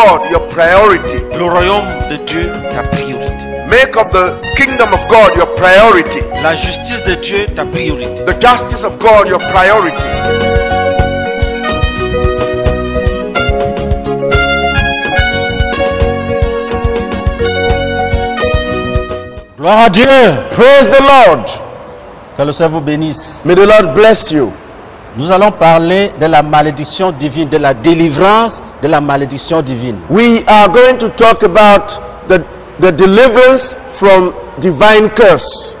God your priority. Le royaume de Dieu ta priorité. Make of the kingdom of God your priority. La justice de Dieu ta priorité. The justice of God your priority. Gloire à Dieu. Praise the Lord. Que le Seigneur vous bénisse. May the Lord bless you. Nous allons parler de la malédiction divine, de la délivrance de la malédiction divine. We are going to talk about the, the deliverance from divine curse.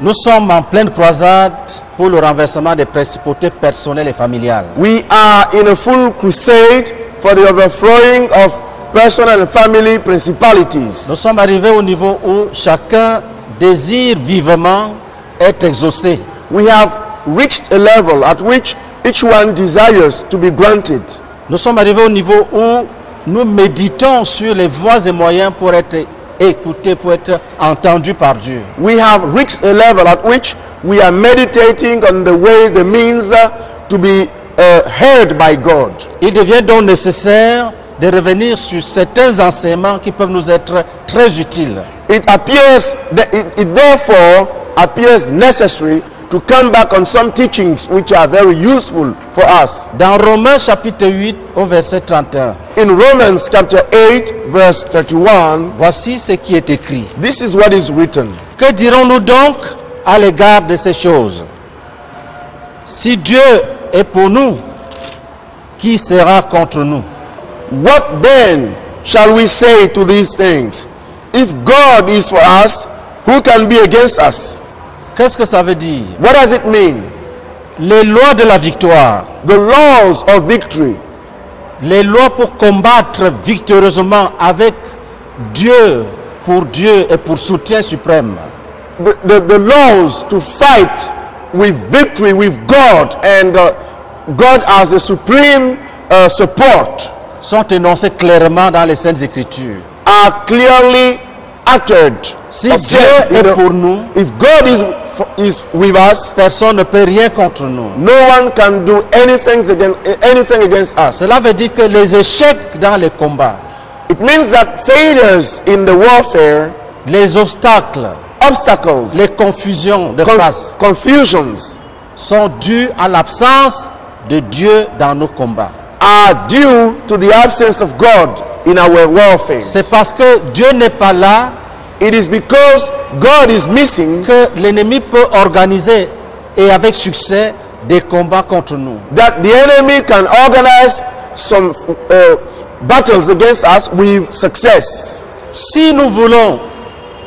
Nous sommes en pleine croisade pour le renversement des principautés personnelles et familiales. We are in a full crusade for the overthrowing of personal and family principalities. Nous sommes arrivés au niveau où chacun désire vivement être exaucé. We have reached a level at which each one desires to be granted. Nous sommes arrivés au niveau où nous méditons sur les voies et moyens pour être écoutés, pour être entendus par Dieu. We have reached a level at which we are meditating on the way, the means uh, to be uh, heard by God. Il devient donc nécessaire de revenir sur certains enseignements qui peuvent nous être très utiles. It appears that it, it therefore appears necessary to come back on some teachings which are very useful for us. Dans Romains chapitre 8 au verset 31, In Romans chapter 8 verse 31, voici ce qui est écrit. this is what is written. Que dirons-nous donc à l'égard de ces choses Si Dieu est pour nous, qui sera contre nous What then shall we say to these things? If God is for us, who can be against us? Qu'est-ce que ça veut dire? What does it mean? Les lois de la victoire, The laws of victory, les lois pour combattre victorieusement avec Dieu, pour Dieu et pour soutien suprême. the, the, the laws to fight with victory with God and uh, God as a supreme uh, support sont énoncés clairement dans les Saintes Écritures. are clearly uttered. Si Dieu est pour nous, if God is, is with us, personne ne peut rien contre nous. no one can do anything against, anything against us. Cela veut dire que les échecs dans les combats, It means that failures in the warfare, les obstacles, obstacles, les confusions de con- face confusions sont dus à l'absence de Dieu dans nos combats. are due to the absence of God in our warfare. C'est parce que Dieu n'est pas là It is because God is missing que l'ennemi peut organiser et avec succès des combats contre nous. that the enemy can organize some uh, battles against us with success. Si nous voulons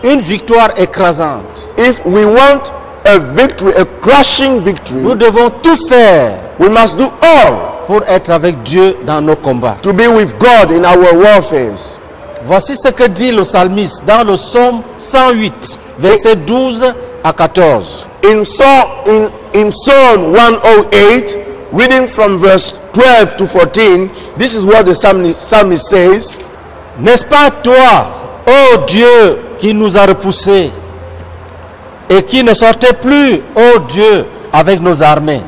une victoire écrasante, If we want a victory, a crushing victory, nous devons tout faire we must do all pour être avec Dieu dans nos combats. to be with God in our warfares. Voici ce que dit le psalmiste dans le psaume 108, versets 12 à 14. In Psalm, in, in Psalm 108, reading from verse 12 to 14, this is what the psalmist, psalmist says. N'est-ce pas toi, ô Dieu, qui nous a repoussés et qui ne sortait plus, ô Dieu, avec nos armées?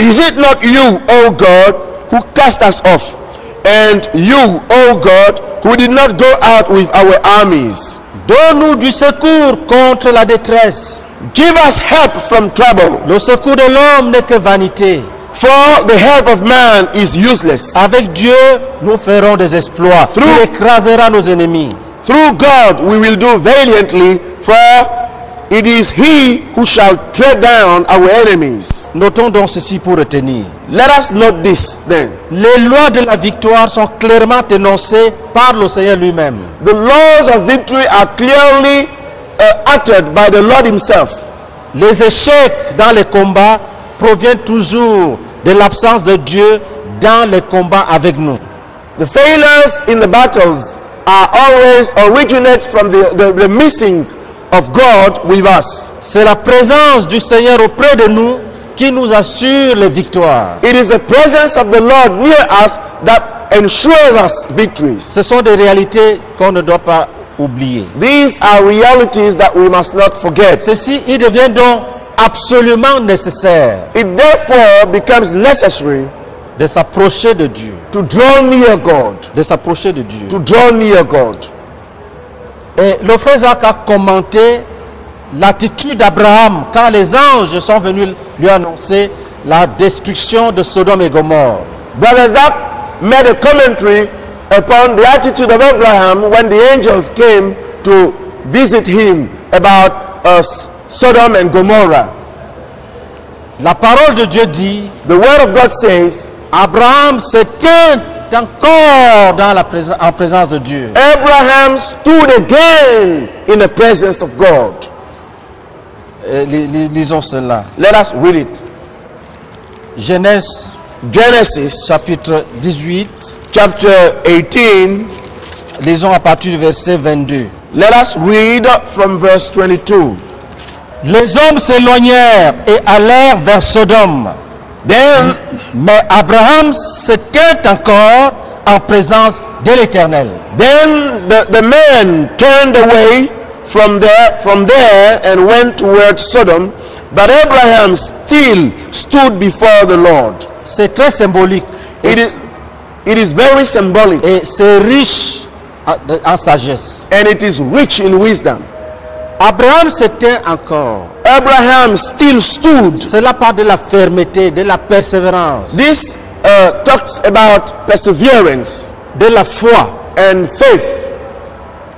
Is it not you, O God, who cast us off? And you, O God, who did not go out with our armies? Donne-nous du secours contre la détresse. Give us help from trouble, Le secours de l'homme n'est que vanité. for the help of man is useless. Avec Dieu, nous ferons des exploits. Through- Il écrasera nos ennemis. Through God we will do valiantly, for it is He who shall tread down our enemies. Notons donc ceci pour retenir. Let us note this then. Les lois de la victoire sont clairement énoncées par le Seigneur lui-même. The laws of victory are clearly uh, uttered by the Lord Himself. Les échecs dans les combats proviennent toujours de l'absence de Dieu dans les combats avec nous. The failures in the battles are always originate from the, the, the missing of God with us. C'est la présence du Seigneur auprès de nous qui nous assure les victoires. It is the presence of the Lord near us that ensures us victories. Ce sont des réalités qu'on ne doit pas oublier. These are realities that we must not forget. Ceci, il devient donc absolument nécessaire It therefore becomes necessary de s'approcher de Dieu, to draw near God, de s'approcher de Dieu. to draw near God. Et le frère Isaac a commenté l'attitude d'Abraham quand les anges sont venus lui annoncer la destruction de Sodome et Gomorre. Brother Zach made a commentary upon the attitude of Abraham when the angels came to visit him about uh, Sodom and Gomorrah. La parole de Dieu dit, The word of God says, Abraham se encore dans la présence- en présence de Dieu. Abraham stood again in the presence of God. Euh, li- li- lisons cela. Let us read it. Genèse Genesis chapitre 18, chapter 18. lisons à partir du verset 22. Let us read from verse 22. Les hommes s'éloignèrent et allèrent vers Sodome. Then Mais Abraham se tient encore en présence de l'Éternel. Then the, the man turned away from there, from there and went toward Sodom, but Abraham still stood before the Lord. C'est très symbolique. It is, it is very symbolic et c'est riche en sagesse. and it is rich in wisdom. Abraham se tient encore. Abraham still stood. Cela parle de la fermeté, de la persévérance, This uh, talks about perseverance de la foi. and faith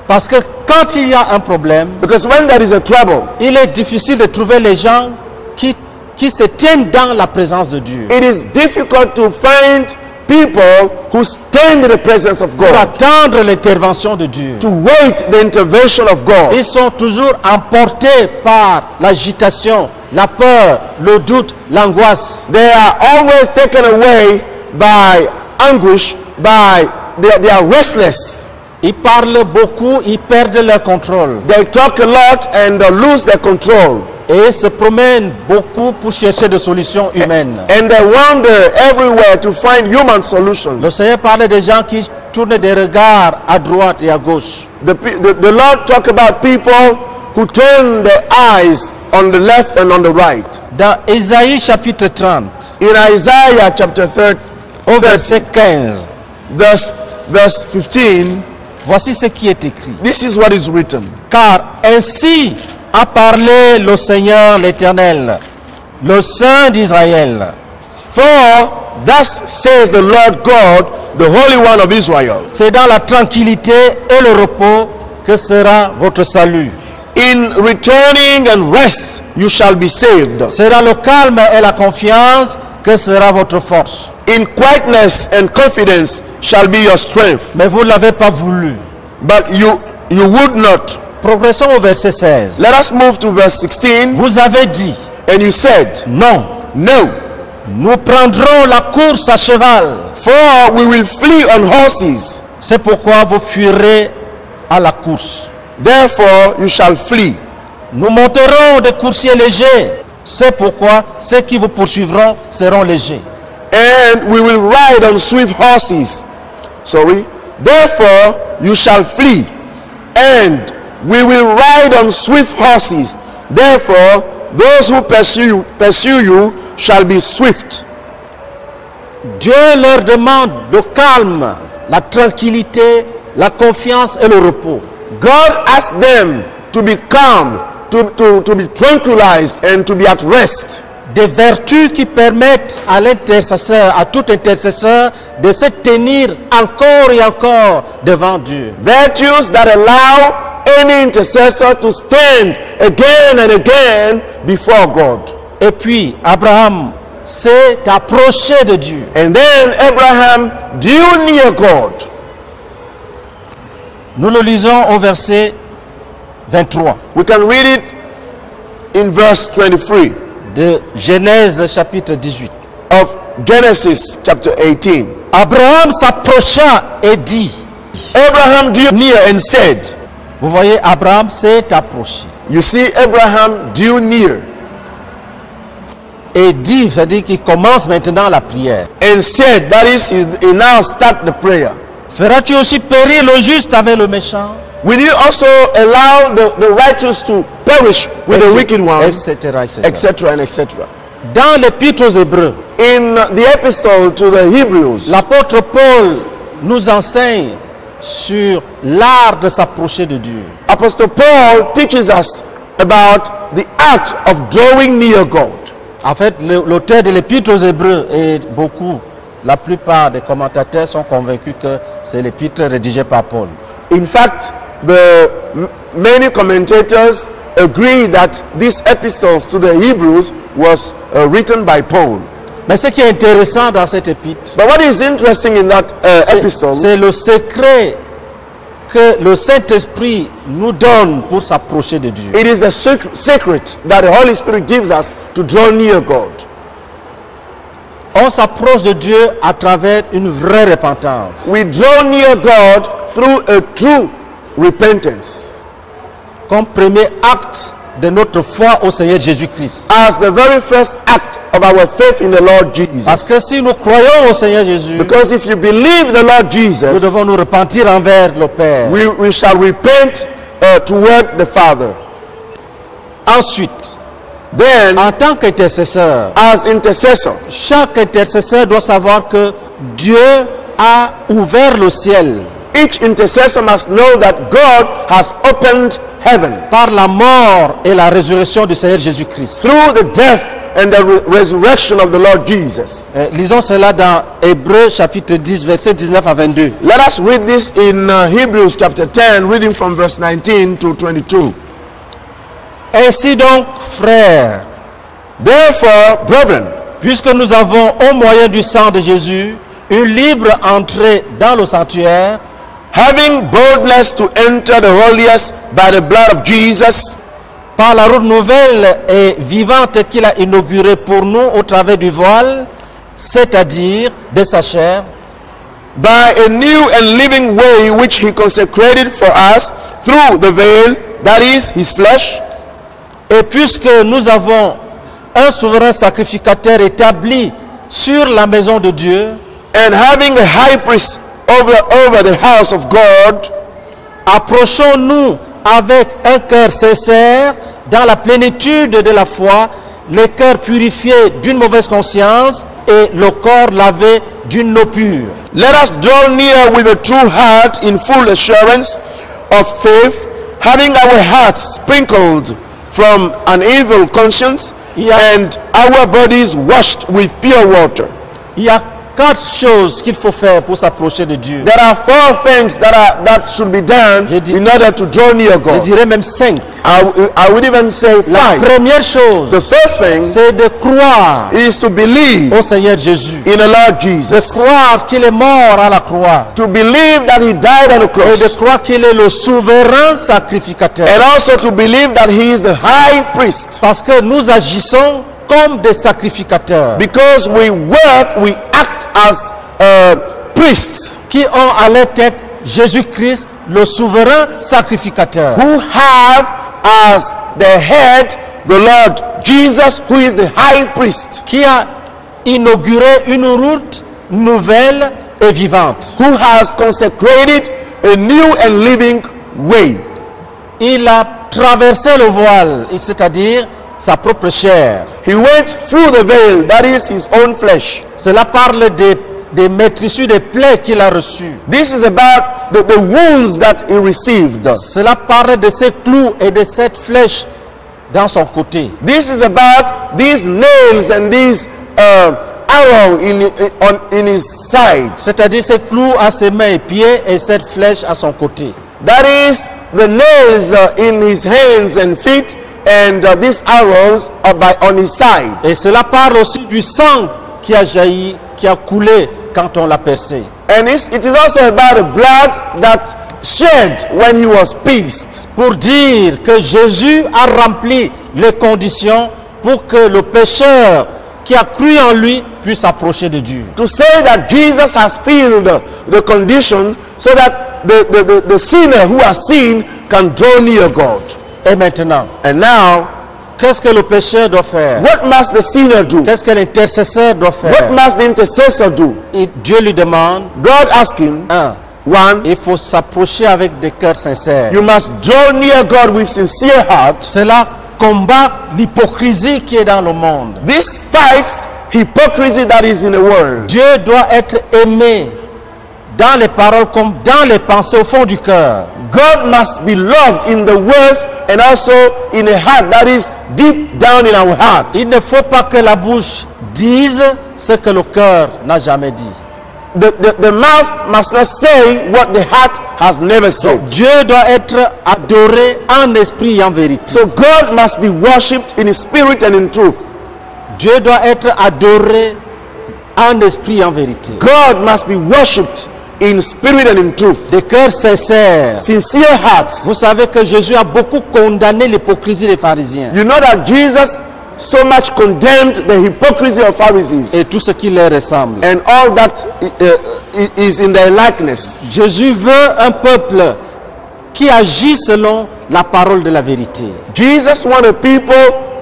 Parce que quand il y a un problème, because when there is a trouble, il est difficile de trouver les gens qui, qui se tiennent dans la présence de Dieu. it is difficult to find people who stand in the presence of Pour God attendre l'intervention de Dieu. to wait the intervention of God. Ils sont toujours emportés par l'agitation, la peur, le doute, l'angoisse. they are always taken away by anguish by they, they are restless Ils parlent beaucoup, ils perdent leur contrôle. they talk a lot and lose their control Et ils se promènent beaucoup pour chercher des solutions humaines. and they wander everywhere to find human solutions. Le Seigneur parlait des gens qui tournent des regards à droite et à gauche. the, the, the lord talk about people who turn their eyes on the left and on the right. Dans Ésaïe chapitre 30, in isaiah chapter 30 au verset 15, verse verse 15 voici ce qui est écrit. this is what is written. Car ainsi a parlé le Seigneur l'Éternel, le Saint d'Israël. for thus says the lord god the holy one of israel C'est dans la tranquillité et le repos que sera votre salut. In returning and rest, you shall be saved. C'est dans le calme et la confiance que sera votre force. In quietness and confidence shall be your strength. Mais vous ne l'avez pas voulu. But you you would not. Progressons au verset 16. Let us move to verse 16. Vous avez dit, And you said, non, No, nous prendrons la course à cheval. for we will flee on horses. C'est pourquoi vous fuirez à la course. Therefore you shall flee. Nous monterons des coursiers légers. C'est pourquoi ceux qui vous poursuivront seront légers. And we will ride on swift horses. Sorry. Therefore you shall flee. And we will ride on swift horses. Therefore those who pursue pursue you shall be swift. Dieu leur demande le calme, la tranquillité, la confiance et le repos. God asked them to be calm, to, to, to be tranquilized, and to be at rest. Des vertus qui permettent à l'intercesseur, à tout intercesseur, de se tenir encore et encore devant Dieu. Virtues that allow any intercessor to stand again and again before God. Et puis, Abraham s'est approché de Dieu. And then Abraham drew near God. Nous le lisons au verset 23 We can read it in verse 23 de Genèse chapitre 18. of Genesis chapter 18. Abraham s'approcha et dit, Abraham drew near and said, vous voyez, Abraham s'est approché. You see, Abraham drew near Et dit, c'est-à-dire qu'il commence maintenant la prière. and said, That is, he, now start the prayer. Feras-tu aussi périr le juste avec le méchant? Will you also allow the, the righteous to perish with the wicked one, Etc. etc. etc. and etc. Dans l'épître aux Hébreux, In the epistle to the Hebrews, l'apôtre Paul nous enseigne sur l'art de s'approcher de Dieu. Apostle Paul teaches us about the art of drawing near God. En fait, l'auteur de l'épître aux Hébreux et beaucoup, la plupart des commentateurs sont convaincus que c'est l'épître rédigé par Paul. In fact, the many commentators agree that these epistles to the Hebrews was uh, written by Paul. Mais ce qui est intéressant dans cette épître, But what is interesting in that uh, c'est- epistle c'est le secret que le Saint-Esprit nous donne pour s'approcher de Dieu. It is the sec- secret that the Holy Spirit gives us to draw near God. On s'approche de Dieu à travers une vraie repentance. We draw near God through a true repentance. Comme premier acte de notre foi au Seigneur Jésus-Christ. As the very first act of our faith in the Lord Parce Jesus. que si nous croyons au Seigneur Jésus, Because if you believe the Lord nous Jesus, devons nous repentir envers le Père. we, we shall repent uh, toward the Father. Ensuite, Then, en tant qu'intercesseur, as intercessor, chaque intercesseur doit savoir que Dieu a ouvert le ciel each intercessor must know that God has opened heaven par la mort et la résurrection du Seigneur Jésus-Christ. through the death and the re- resurrection of the Lord Jesus. Euh, lisons cela dans Hébreux chapitre 10, versets 19 à 22. Let us read this in uh, Hebrews chapter 10, reading from verse 19 to 22. Ainsi donc, frères, Therefore, brethren, puisque nous avons au moyen du sang de Jésus une libre entrée dans le sanctuaire, having boldness to enter the holiest by the blood of Jesus, par la route nouvelle et vivante qu'il a inaugurée pour nous au travers du voile, c'est-à-dire de sa chair, by a new and living way which he consecrated for us through the veil, that is his flesh, et puisque nous avons un souverain sacrificateur établi sur la maison de Dieu, and having a high priest over, over the house of God, approchons-nous avec un cœur sincère dans la plénitude de la foi, le cœur purifié d'une mauvaise conscience et le corps lavé d'une eau pure. let us draw near with a true heart in full assurance of faith, having our hearts sprinkled from an evil conscience Yeah. and our bodies washed with pure water. Il y a quatre choses qu'il faut faire pour s'approcher de Dieu. There are four things that are that should be done dit- in order to draw near Je God. dirais même cinq. I, I would even say La five. première chose, The first thing c'est de croire is to believe au Seigneur Jésus. in the Lord De Jesus. croire qu'il est mort à la croix. To believe that He died on the Et de cross. croire qu'il est le souverain sacrificateur. And also to believe that He is the high priest. Parce que nous agissons comme des sacrificateurs Because we work, we act as uh, priests qui ont à leur tête Jésus-Christ, le souverain sacrificateur. who have as their head the Lord Jesus, who is the high priest, Qui a inauguré une route nouvelle et vivante. who has consecrated a new and living way. Il a traversé le voile, c'est-à-dire sa propre chair. He went through the veil, that is his own flesh. Cela parle des, des maîtrissures, des plaies qu'il a reçues. This is about the, the wounds that he received. Cela parle de ces clous et de cette flèche dans son côté. This is about these nails and these uh, arrow in, in, on, in his side. C'est-à-dire ces clous à ses mains et pieds et cette flèche à son côté. That is the nails uh, in his hands and feet and uh, these arrows are by, on his side. Et cela parle aussi du sang qui a jailli, qui a coulé quand on l'a percé. And it's, it is also about the blood that shed when he was pierced. Pour dire que Jésus a rempli les conditions pour que le pécheur qui a cru en lui puisse approcher de Dieu. To say that Jesus has filled the condition so that the, the, the, the sinner who has sinned can draw near God. Et maintenant, And now, qu'est-ce que le pécheur doit faire? what must the sinner do? Qu'est-ce que l'intercesseur doit What faire must the intercessor do? Et Dieu lui demande, God asked him, un, one, il faut s'approcher avec des cœurs sincères. you must draw near God with sincere heart. Cela combat l'hypocrisie qui est dans le monde. This fights hypocrisy that is in the world. Dieu doit être aimé dans les paroles comme dans les pensées au fond du cœur. God must be loved in the words and also in a heart that is deep down in our heart. Il ne faut pas que la bouche dise ce que le cœur n'a jamais dit. The, the, the mouth must not say what the heart has never said. Dieu doit être adoré en esprit et en vérité. So God must be worshipped in spirit and in truth. Dieu doit être adoré en esprit et en vérité. God must be worshipped in spirit and in truth. Des cœurs sincères. Sincere hearts. Vous savez que Jésus a beaucoup condamné l'hypocrisie des pharisiens You know that Jesus so much condemned the hypocrisy of et Pharisees tout ce qui leur ressemble. and all that uh, is in their likeness. Jésus veut un peuple qui agit selon la parole de la vérité, Jesus wanted people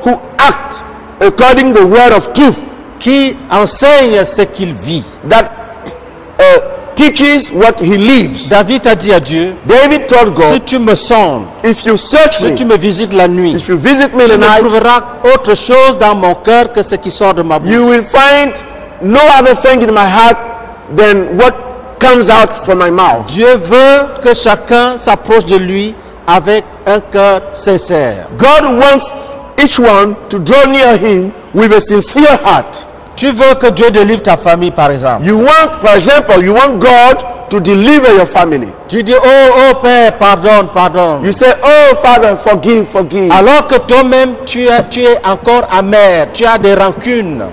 who act according the word of truth qui enseigne ce qu'il vit. that uh, teaches what he lives. David a dit à Dieu, David told si God, tu me sondes, if you search si tu me, me visites la nuit, if you visit me tu the ne night, trouveras autre chose dans mon cœur que ce qui sort de ma bouche. you will find no other thing in my heart than what comes out from my mouth. Dieu veut que chacun s'approche de lui avec un cœur sincère. God wants each one to draw near him with a sincere heart. Tu veux que Dieu délivre ta famille, par exemple. You want, for example, you want God to deliver your family. Tu dis, oh, oh Père, pardonne, pardonne. You say, Oh, Father, forgive, forgive. Alors que toi-même, tu es, tu es encore amer, tu as des rancunes.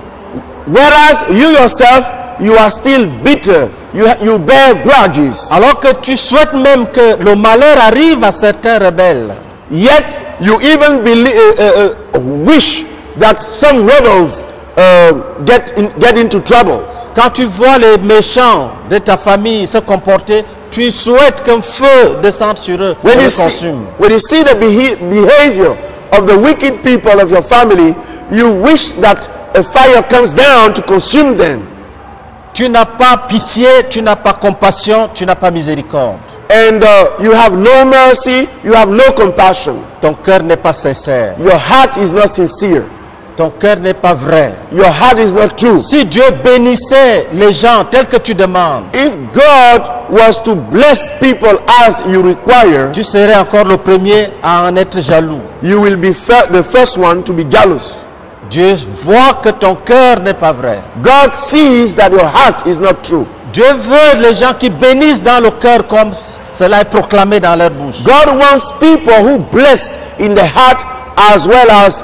Whereas you yourself, you are still bitter. You, you bear grudges. Alors que tu souhaites même que le malheur arrive à certains rebelles. Yet you even belie- uh, uh, uh, wish that some rebels uh, get, in, get into trouble. Quand tu vois les méchants de ta famille se comporter, tu souhaites qu'un feu descende sur eux When you, les see, consume. when you see the behavior of the wicked people of your family, you wish that a fire comes down to consume them. Tu n'as pas pitié, tu n'as pas compassion, tu n'as pas miséricorde. And uh, you have no mercy, you have no compassion. Ton cœur n'est pas sincère. Your heart is not sincere. Ton cœur n'est pas vrai. Your heart is not true. Si Dieu bénissait les gens tels que tu demandes, If God was to bless people as you require, tu serais encore le premier à en être jaloux. you will be the first one to be jealous. Dieu voit que ton cœur n'est pas vrai. God sees that your heart is not true. Dieu veut les gens qui bénissent dans le cœur comme cela est proclamé dans leur bouche. God wants people who bless in the heart as well as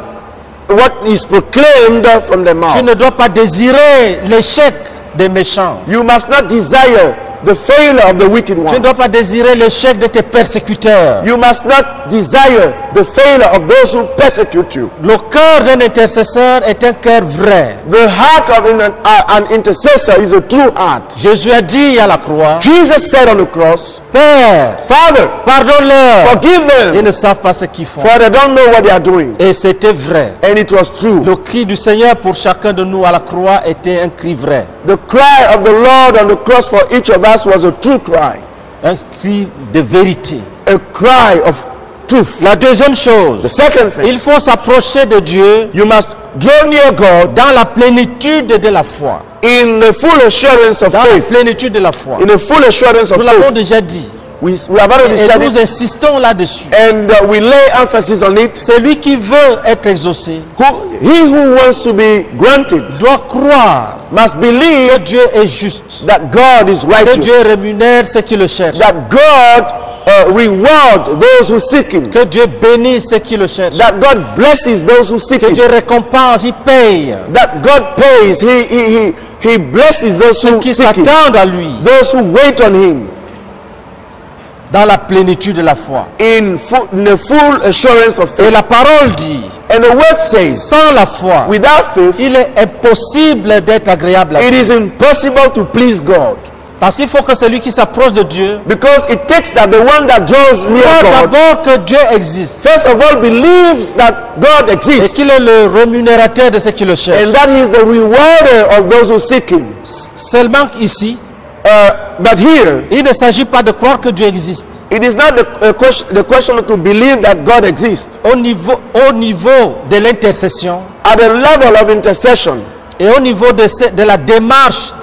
what is proclaimed from the Tu mouth. ne dois pas désirer l'échec des méchants. You must not desire the failure of the wicked Tu ne one. dois pas désirer l'échec de tes persécuteurs. You must not desire the failure of those who persecute you. Le cœur d'un intercesseur est un cœur vrai. The heart of an, uh, an intercessor is a true heart. Jésus a dit à la croix, Jesus said on the cross, Père, Father, pardonne-leur. forgive Ils them, ne savent pas ce qu'ils font. for they don't know what they are doing. Et c'était vrai. And it was true. Le cri du Seigneur pour chacun de nous à la croix était un cri vrai. The cry of the Lord on the cross for each of us was a true cry, Un cri de vérité. a cry of truth. La deuxième The chose, second thing, il faut s'approcher de Dieu you must draw near God dans la plénitude de la foi. in the full assurance of Dans la faith. plénitude de la foi. In the full assurance of Nous l'avons déjà dit. We, we have already Et nous insistons là-dessus. and uh, we lay emphasis on it. Celui qui veut être exaucé Who, he who wants to be granted doit croire must que believe Dieu est juste. that God is Que righteous, Dieu rémunère ceux qui le cherchent. that God uh, reward those who seek Him, Que Dieu bénisse ceux qui le cherchent. that God blesses those who seek Que Him, Dieu récompense, il paye that God pays, He He He, he blesses those ceux who qui s'attendent à lui those who wait on Him dans la plénitude de la foi. in, full, the full assurance of Et faith. la parole dit, And the word says, sans la foi, without faith, il est impossible d'être agréable à it Dieu. is impossible to please God. Parce qu'il faut que celui qui s'approche de Dieu Because it takes that the one that draws near God, d'abord que Dieu existe first of all, believes that God et exists qu'il est le rémunérateur de ceux qui le cherchent. and that He is the rewarder of those who seek Him. Seulement ici, Uh, but here, Il ne s'agit pas de croire que Dieu existe. it is not the, uh, question, the question to believe that God exists. Au niveau, au niveau de l'intercession At the level of intercession et au niveau de, ce- de la démarche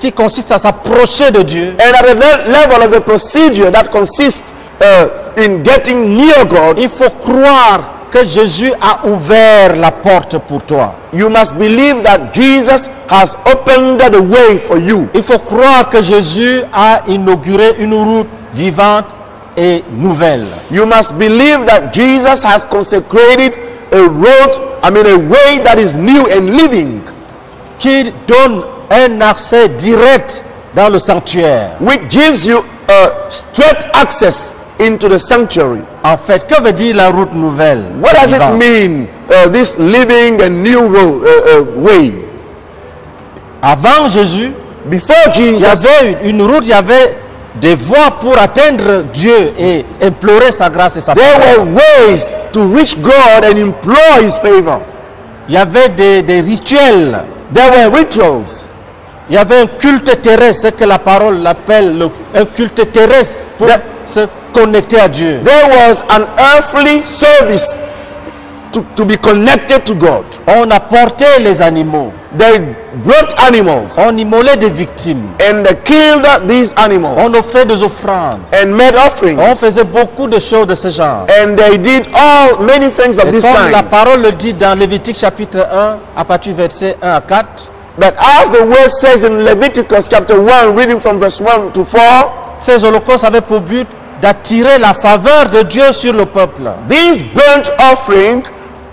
qui consiste à s'approcher de Dieu, and at the le- level of the procedure that consists uh, in getting near God, il faut croire que Jésus a ouvert la porte pour toi. you must believe that Jesus has opened the way for you. Il faut croire que Jésus a inauguré une route vivante et nouvelle. You must believe that Jesus has consecrated a road, I mean, a way that is new and living, qui donne un accès direct dans le sanctuaire. which gives you a straight access into the sanctuary. En fait, que veut dire la route nouvelle? What does it mean, uh, this living and new road, uh, uh, way? Avant Jésus, Before il y Jesus, avait une route, il y avait des voies pour atteindre Dieu et implorer sa grâce et sa there faveur. were ways to reach God and implore His favor. Il y avait des, des rituels, There were rituals. il y avait un culte terrestre, ce que la parole l'appelle le- un culte terrestre pour se connecter à Dieu. There was an earthly service to, to be connected to God. On apportait les animaux, They brought animals on immolait des victimes, and they killed these on animals offrait des offrandes, and made on offerings. faisait beaucoup de choses de ce genre. And they did all many things of Et this comme la kind. parole le dit dans Lévitique chapitre 1, à partir du verset 1 à 4, But as the word says in Leviticus chapter 1, reading from verse 1 to 4, ces holocaustes avaient pour but d'attirer la faveur de Dieu sur le peuple. these burnt offerings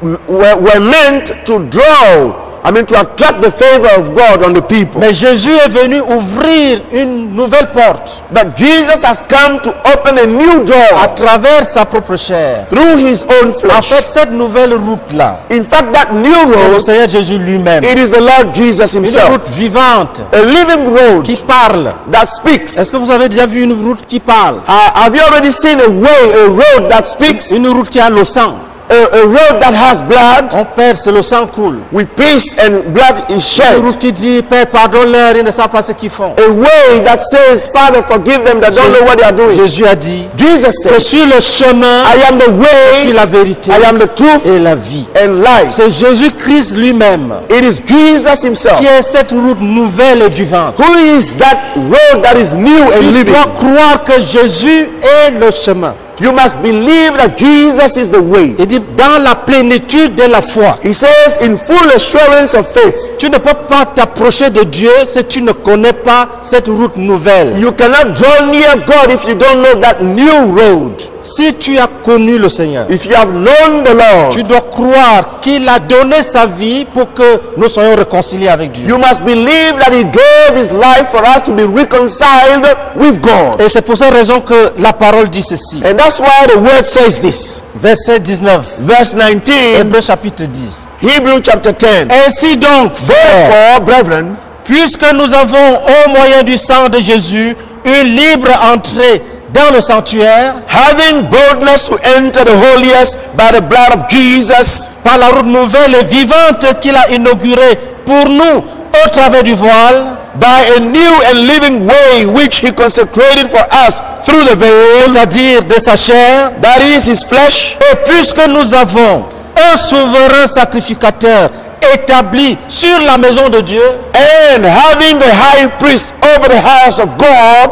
were, were meant to draw, I mean, to attract the favor of God on the people. Mais Jésus est venu ouvrir une nouvelle porte But Jesus has come to open a new à door travers sa propre chair. through his own En flesh. fait, cette nouvelle route-là, In fact, that new c'est le road, Seigneur Jésus lui-même. it is the Lord Jesus Une himself. route vivante A living road qui parle. that speaks. Est-ce que vous avez déjà vu une route qui parle? Uh, have you already seen a way, a road that speaks? Une route qui a le sang. A, a road that has blood On perce, le sang coule. with peace and blood is Une shed. route qui dit, Père, pardonne-leur, ils ne savent pas ce qu'ils font. A way that says, Father, forgive them that don't know what they are doing. Jésus a dit, Jesus que says, sur le chemin, I am the je suis way, la vérité I am the truth et la vie. and life. C'est Jésus-Christ lui-même It is Jesus himself. qui est cette route nouvelle et vivante. Who is that road that is new and Tu living? dois croire que Jésus est le chemin. You must believe that Jesus is the way. Il dit, dans la plénitude de la foi, He says, in full assurance of faith. tu ne peux pas t'approcher de Dieu si tu ne connais pas cette route nouvelle. You cannot draw near God if you don't know that new road. Si tu as connu le Seigneur, If you have known the Lord, tu dois croire qu'il a donné sa vie pour que nous soyons réconciliés avec Dieu. you must believe that He gave His life for us to be reconciled with God. Et c'est pour cette raison que la parole dit ceci. And that's why the word says this. Verset 19, Verse 19, Hébreux chapitre 10. Hebrew chapter 10. Ainsi donc, frères, Therefore, brethren, puisque nous avons au moyen du sang de Jésus une libre entrée dans le sanctuaire, having boldness to enter the holiest by the blood of Jesus, par la route nouvelle et vivante qu'il a inaugurée pour nous au travers du voile, by a new and living way which He consecrated for us through the veil, c'est-à-dire de sa chair, that is His flesh, et puisque nous avons un souverain sacrificateur établi sur la maison de Dieu, and having the high priest over the house of God.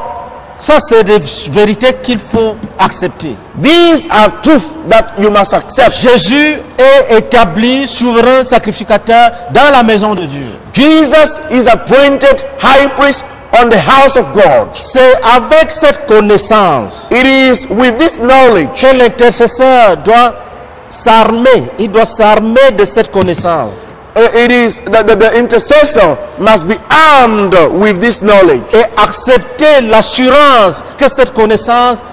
ça c'est des vérités qu'il faut accepter. These are truths that you must accept. Jésus est établi souverain sacrificateur dans la maison de Dieu. Jesus is appointed high priest on the house of God. C'est avec cette connaissance It is with this knowledge que l'intercesseur doit s'armer. Il doit s'armer de cette connaissance. uh, it is that the, the intercessor must be armed with this knowledge et accepter l'assurance que cette connaissance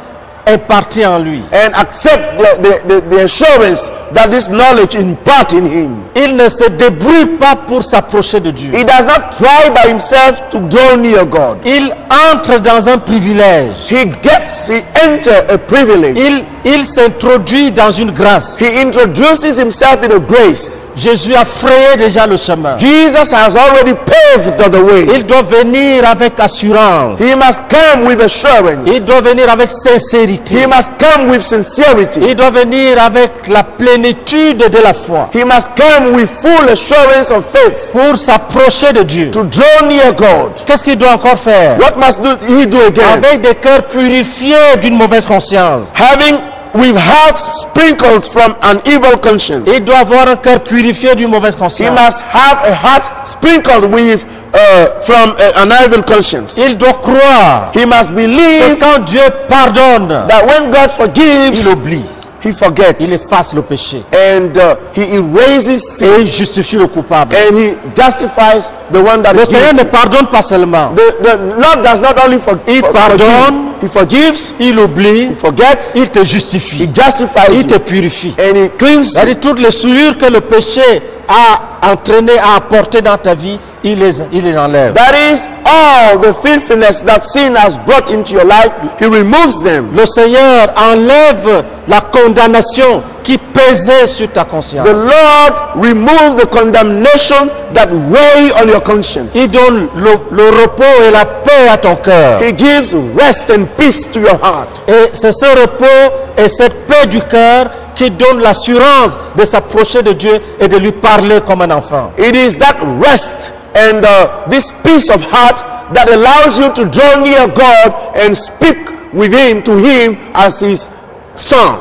imparti en lui. and accept the, the, the, the assurance that this knowledge impart in him. Il ne se débrouille pas pour s'approcher de Dieu. He does not try by himself to draw near God. Il entre dans un privilège. He gets, he enter a privilege. Il, il s'introduit dans une grâce. He introduces himself in a grace. Jésus a frayé déjà le chemin. Jesus has already paved the way. Il doit venir avec assurance. He must come with Il assurance. doit venir avec sincérité. He must come with sincerity. Il doit venir avec la plénitude de la foi He must come with full assurance of faith pour s'approcher de Dieu. to draw near God. Qu'est-ce qu'il doit encore faire? What must do, he do again? Avec des cœurs purifiés d'une mauvaise conscience. Having with hearts sprinkled from an evil conscience. Il doit avoir un cœur purifié d'une mauvaise He conscience. must have a heart sprinkled with uh, from a- an evil conscience. Il doit croire He must que believe quand Dieu pardonne, that when God il forgives, oublie, He forgets il efface le péché and uh, He erases sin et il justifie le coupable. and He justifies the one that Le Seigneur ne pardonne pas seulement, The, the Lord does not only for, Il for- pardonne. forgive, He forgives, il oublie, He forgets, il te He justifie, justifies il te purifie. and He cleans. C'est-à-dire toutes les souillures que le péché a entraîné, a apporté dans ta vie, il les, il les enlève. That is all the filthiness that sin has brought into your life. He removes them. Le Seigneur enlève la condamnation qui pesait sur ta conscience. The Lord removes the condemnation that weigh on your conscience. Il donne le, le repos et la paix à ton cœur. He gives rest and peace to your heart. Et c'est ce repos et cette paix du cœur qui donne l'assurance de s'approcher de Dieu et de lui parler comme un enfant. It is that rest and uh, this peace of heart that allows you to draw near God and speak with Him to Him as His Son.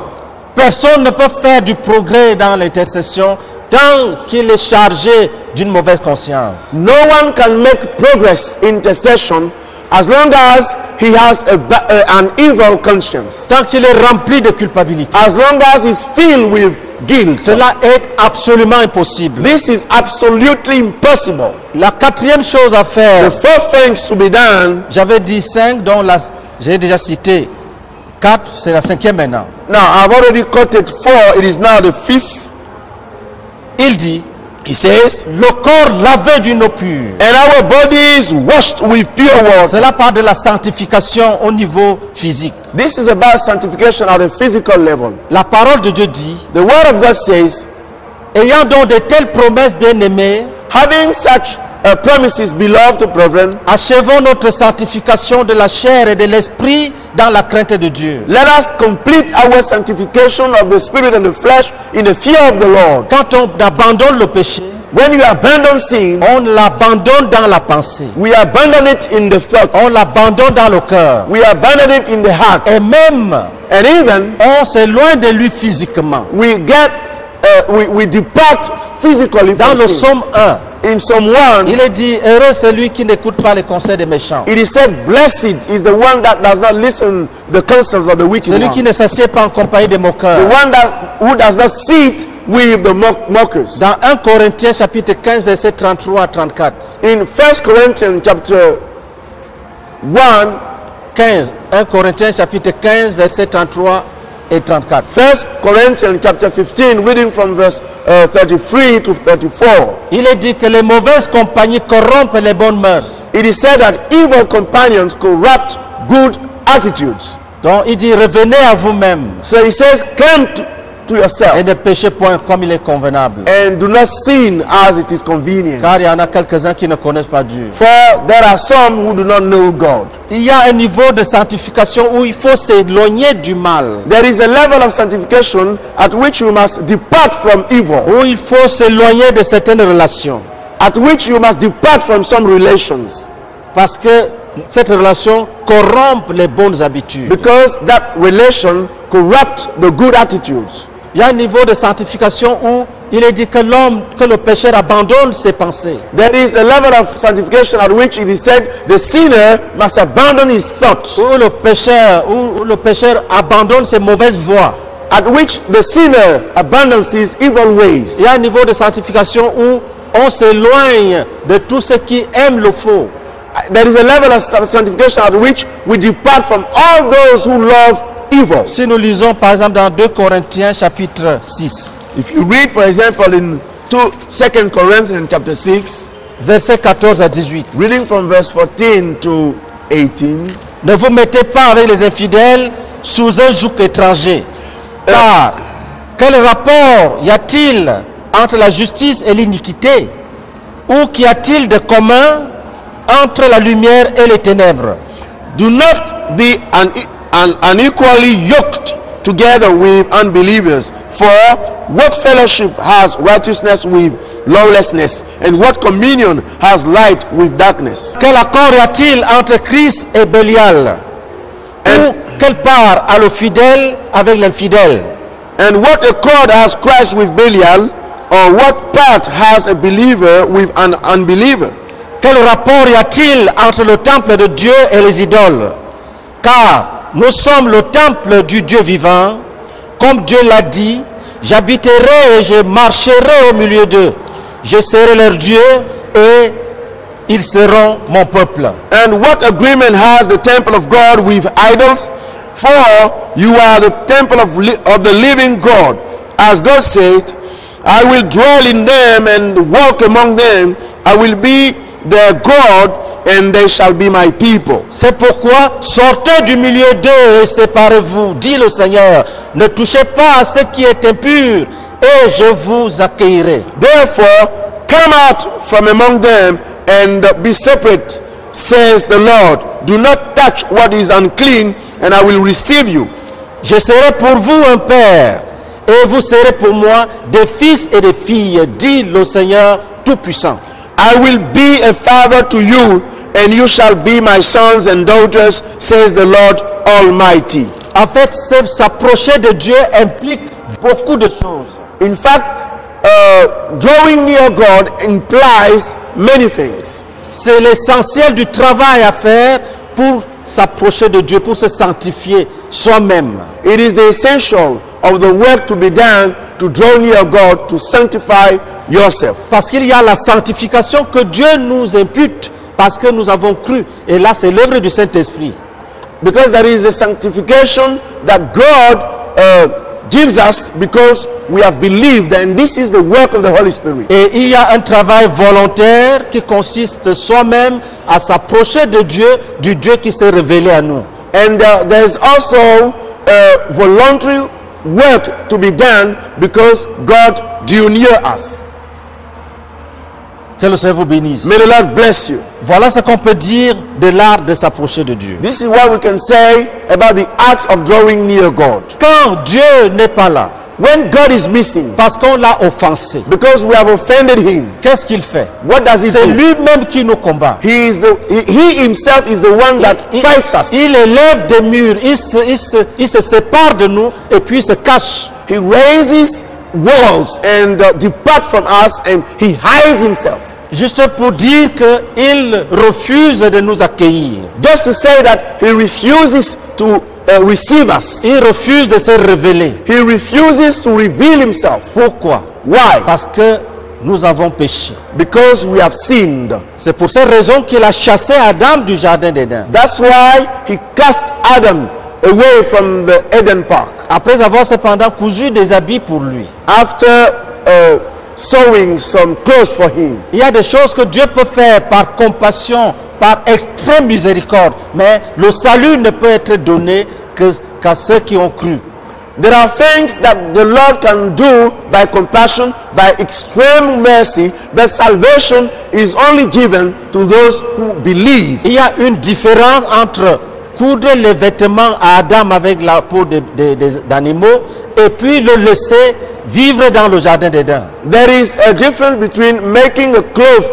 Personne ne peut faire du progrès dans l'intercession tant qu'il est chargé d'une mauvaise conscience. No one can make progress in intercession as long as he has a, uh, an evil conscience, Tant qu'il est rempli de culpabilité. as long as he's filled with guilt. Cela est absolument impossible. This is absolutely impossible. La quatrième chose à The faire, fourth things to be done. j'avais dit cinq, dont la- j'ai déjà cité quatre, c'est la cinquième maintenant. Now, I've already quoted four. It is now the fifth. Il dit, He says, le corps lavé d'une eau pure. and our bodies washed with pure water. Cela parle de la sanctification au niveau physique. This is about sanctification at a physical level. La parole de Dieu dit, The Word of God says, ayant donc de telles promesses bien-aimées, having such uh, promises, beloved brethren, achevons notre sanctification de la chair et de l'esprit dans la crainte de Dieu. let us complete our sanctification of the spirit and the flesh in the fear of the Lord. Quand on abandonne le péché, When you abandon sin, on l'abandonne dans la pensée. we abandon it in the thought, On l'abandonne dans le cœur. we abandon it in the heart, Et même, and even on s'éloigne de lui physiquement. we get, uh, we, we depart physically Dans le psaume 1, In 1, il est dit, heureux celui qui n'écoute pas les conseils des méchants. it is said, Blessed is the one that does not listen the counsels of the wicked Celui qui one. ne s'assied pas en compagnie des The moqueurs. one that who does not sit with the mock- mockers. Dans 1 Corinthiens chapitre 15 verset 33 à 34. In 1 Corinthians chapter 1, 15. 1 Corinthiens chapitre 15 verset 33 et 34. 1 Corinthians chapter 15, reading from verse uh, 33 to 34. Il est dit que les mauvaises compagnies corrompent les bonnes mœurs. It is said that evil companions corrupt good attitudes. Donc il dit revenez à vous-même So he says, Come to, to et yourself ne péchez point comme il est convenable. and do not sin as it is convenient. Car il y en a quelques-uns qui ne connaissent pas Dieu. For there are some who do not know God. Il y a un niveau de sanctification où il faut s'éloigner du mal. There is a level of sanctification at which you must depart from evil, Où il faut s'éloigner de certaines relations. at which you must depart from some relations, Parce que cette relation corrompt les bonnes habitudes. because that relation corrupts the good attitudes. Il y a un niveau de sanctification où il est dit que l'homme, que le pécheur abandonne ses pensées. There is a level of sanctification at which it is said the sinner must abandon his thoughts, Où le pécheur, où le pécheur abandonne ses mauvaises voies. at which the sinner abandons his evil Il ways. y a un niveau de sanctification où on s'éloigne de tous ceux qui aiment le faux. There is a level of sanctification at which we depart from all those who love evil. Si nous lisons par exemple dans 2 Corinthiens chapitre 6, If you read, for example, in 2 Second Corinthians chapter 6, versets 14 à 18, reading from verse 14 to 18, ne vous mettez pas avec les infidèles sous un joug étranger. Car quel rapport y a-t-il entre la justice et l'iniquité? Ou qu'y a-t-il de commun entre la lumière et les ténèbres? Do not be un, unequally yoked together with unbelievers. For what fellowship has righteousness with lawlessness, and what communion has light with darkness? Quel accord y a-t-il entre Christ et Bélial Ou quelle part a le fidèle avec l'infidèle And what accord has Christ with Belial, or what part has a believer with an unbeliever? Quel rapport y a-t-il entre le temple de Dieu et les idoles Car nous sommes le temple du Dieu vivant. Comme Dieu l'a dit, j'habiterai et je marcherai au milieu d'eux. Je serai leur Dieu et ils seront mon peuple. And what agreement has the temple of God with idols? For you are the temple of, the living God. As God said, I will dwell in them and walk among them. I will be their God and they shall be my people. C'est pourquoi sortez du milieu d'eux et séparez-vous, dit le Seigneur. Ne touchez pas à ce qui est impur et je vous accueillerai. Therefore, come out from among them and be separate, says the Lord. Do not touch what is unclean, and I will receive you. Je serai pour vous un père et vous serez pour moi des fils et des filles, dit le Seigneur Tout-Puissant. I will be a father to you, and you shall be my sons and daughters, says the Lord Almighty. En fait, s'approcher de Dieu implique beaucoup de choses. In fact, uh, drawing near God implies many things. C'est l'essentiel du travail à faire pour s'approcher de Dieu, pour se sanctifier soi-même. It is the essential of the work to be done to draw near God, to sanctify yourself. Parce qu'il y a la sanctification que Dieu nous impute parce que nous avons cru. Et là, c'est l'œuvre du Saint-Esprit. Because there is a sanctification that God uh, gives us because we have believed, and this is the work of the Holy Spirit. Et il y a un travail volontaire qui consiste soi-même à s'approcher de Dieu, du Dieu qui s'est révélé à nous. And uh, there's also a voluntary work to be done because God drew near us. Que le Seigneur vous bénisse. May the Lord bless you. Voilà ce qu'on peut dire de l'art de s'approcher de Dieu. This is what we can say about the art of drawing near God. Quand Dieu n'est pas là, When God is missing, parce qu'on l'a offensé, because we have offended Him, qu'est-ce qu'il fait? what does He C'est lui-même qui nous combat. He is the he, he Himself is the one that Il, fights us. il élève des murs, il se, il se- il se sépare de nous et puis il se cache. He raises walls and uh, depart from us, and He hides Himself. Juste pour dire qu'il refuse de nous accueillir. Just to say that He refuses to uh, receive us. Il refuse de se révéler. He refuses to reveal Himself. Pourquoi? Why? Parce que nous avons péché. Because we have sinned. C'est pour cette raison qu'il a chassé Adam du jardin d'Éden. That's why He cast Adam away from the Eden Park. Après avoir cependant cousu des habits pour lui. After uh, sewing some clothes for him, Il y a des choses que Dieu peut faire par compassion, par extrême miséricorde, mais le salut ne peut être donné qu'à ceux qui ont cru. There are things that the Lord can do by compassion, by extreme mercy, but salvation is only given to those who believe. Il y a une différence entre coudre les vêtements à Adam avec la peau de- de- des- d'animaux et puis le laisser vivre dans le jardin d'Éden. There is a difference between making a cloth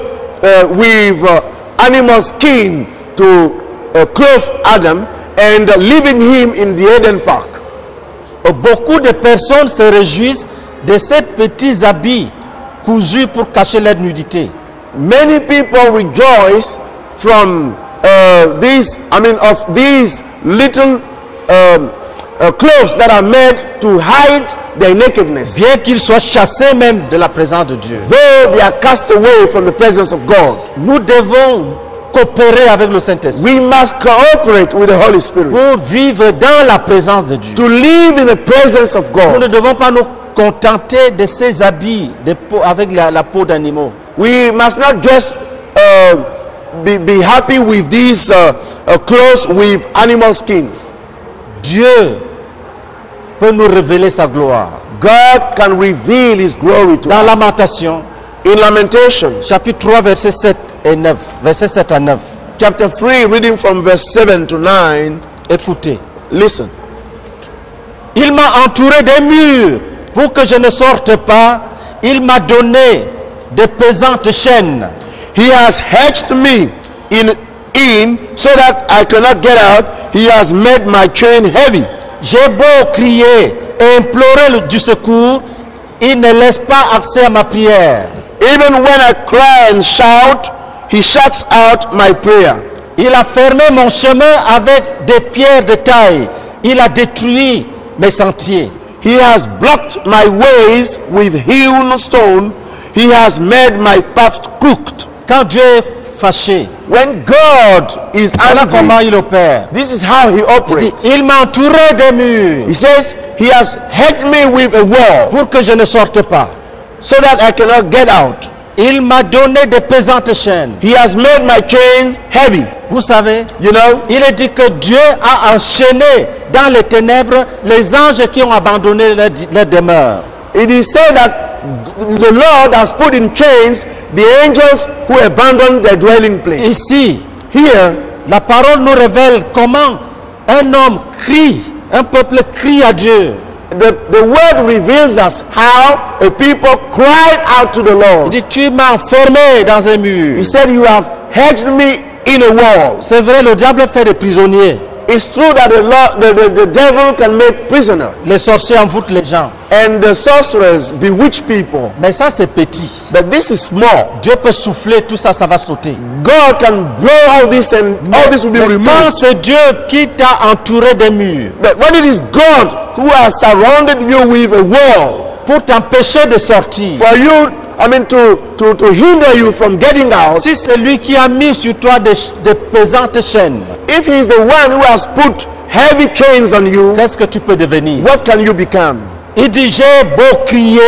uh, with uh, animal skin to uh, clothe Adam and uh, leaving him in the Eden Park. Beaucoup de personnes se réjouissent de ces petits habits cousus pour cacher leur nudité. Many people rejoice from uh, these, I mean, of these little um, uh, clothes that are made to hide their nakedness. Bien qu'ils soient chassés même de la présence de Dieu. Though they are cast away from the presence of God. Nous devons coopérer avec le Saint-Esprit We must cooperate with the Holy Spirit pour vivre dans la présence de Dieu. to live in the presence of Nous ne God. devons pas nous contenter de ces habits de peau, avec la, la peau d'animaux. We must not just uh, be, be happy with these uh, uh, clothes with animal skins. Dieu peut nous révéler sa gloire. God can reveal His glory to Dans us. Lamentation, In Lamentations, chapitre 3, versets 7 et 9. Versets 7 à 9. chapter 3, reading from verse 7 to 9, Écoutez. listen. Il m'a entouré des murs pour que je ne sorte pas. Il m'a donné de pesantes chaînes. He has hedged me in, in so that I cannot get out. He has made my chain heavy. J'ai beau crier et implorer du secours, il ne laisse pas accès à ma prière. Even when I cry and shout, He shuts out my prayer. Il a fermé mon chemin avec des pierres de taille. Il a détruit mes sentiers. He has blocked my ways with hewn stone. He has made my path crooked. Quand Dieu est fâché, When God is voilà comment angry, il opère. this is how He Il operates. Il m'a entouré des murs He says, He has hedged me with a wall pour que je ne sorte pas. so that I cannot get out. Il m'a donné de pesantes chaînes. He has made my chain heavy. Vous savez, You know, il est dit que Dieu a enchaîné dans les ténèbres les anges qui ont abandonné leur, leur demeure. it is said that the Lord has put in chains the angels who abandoned their dwelling place. Ici, Here, la parole nous révèle comment un homme crie, un peuple crie à Dieu. the, the word reveals us how a people cried out to the Il Lord. dit, tu m'as enfermé dans un mur. He said, You have hedged me in a wall. C'est vrai, le diable fait des prisonniers. It's true that the, Lord, the, the, the devil can make prisoner Les sorciers envoûtent les gens. And the sorcerers bewitch people. Mais ça, c'est petit. But this is small. Dieu peut souffler, tout ça, ça va sauter. God can blow all this and all this will be Mais quand removed. c'est Dieu qui t'a entouré des murs But when it is God who has surrounded you with a wall pour t'empêcher de sortir, for you, I mean, to, to, to hinder you from getting out, si c'est lui qui a mis sur toi des, des pesantes chaînes, if He is the one who has put heavy chains on you, qu'est-ce que tu peux devenir what can you become? Il dit, j'ai beau crier